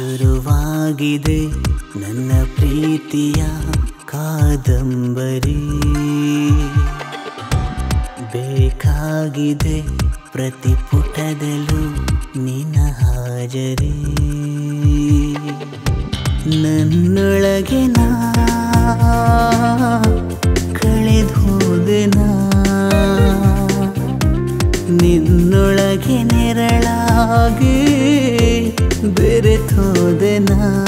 ಬೇಕಾಗಿದೆ ನನ್ನ ಪ್ರೀತಿಯ ಕಾದಂಬರಿ. ಬೇಕಾಗಿದೆ ಪ್ರತಿ ಪುಟದಲ್ಲೂ ನಿನ್ನ ಹಾಜರಿ. ನನ್ನೊಳಗೆ ನಾ ಕಳೆದು ಹೋದೆ ನಾ. ನಿನ್ನೊಳಗೆ ನೆರಳಾಗಿ ಬೆರೆತೋದೆ ನಾ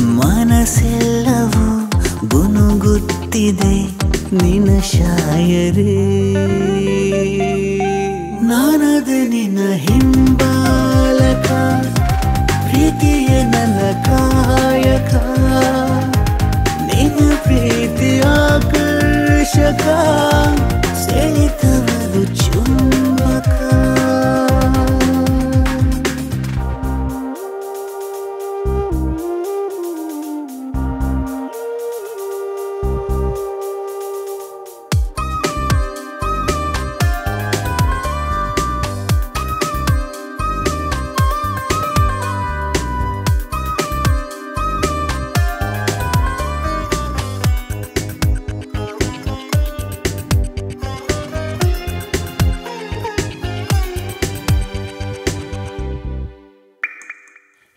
ಮನಸ್ಸೆಲ್ಲವೂ ಗುನುಗುತ್ತಿದೆ ನಿನ್ನ ಶಾಯರೇ. ನಾನದ ನಿನ್ನ ಹಿಂಬಾಲಕ, ಪ್ರೀತಿಯ ನನ್ನ ಕಾಯಕ. ನಿನ್ನ ಪ್ರೀತಿಯ ಆಕರ್ಷಕ.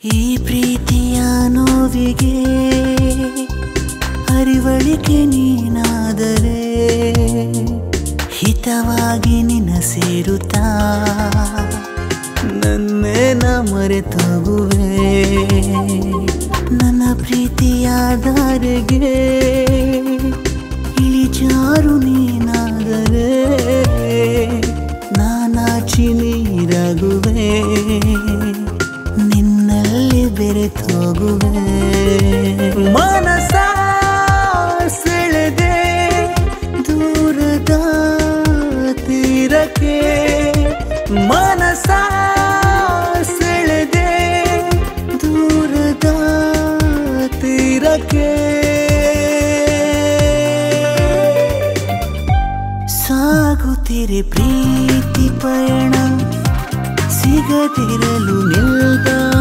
ಈ ಪ್ರೀತಿಯ ನೋವಿಗೆ ಅರಿವಳಿಕೆ ನೀನಾದರೆ ಹಿತವಾಗಿ ನಿನ್ನ ಸೇರುತ್ತಾ? ನನ್ನೇ ನ ಮರೆತೋಗುವೆ? ನನ್ನ ಪ್ರೀತಿಯ ದಾರಿಗೆ ಬೆರೆತೋಗುವೆ ಮನಸ ಸೆಳೆದೆ ದೂರದ ತೀರಕ್ಕೆ. ಮನಸ ಸೆಳೆದೆ ದೂರದ ತೀರಕ್ಕೆ. ಸಾಗುತ್ತಿರೆ ಪ್ರೀತಿ ಪಯಣ ಸಿಗದಿರಲು ನಿಲ್ದಾಣ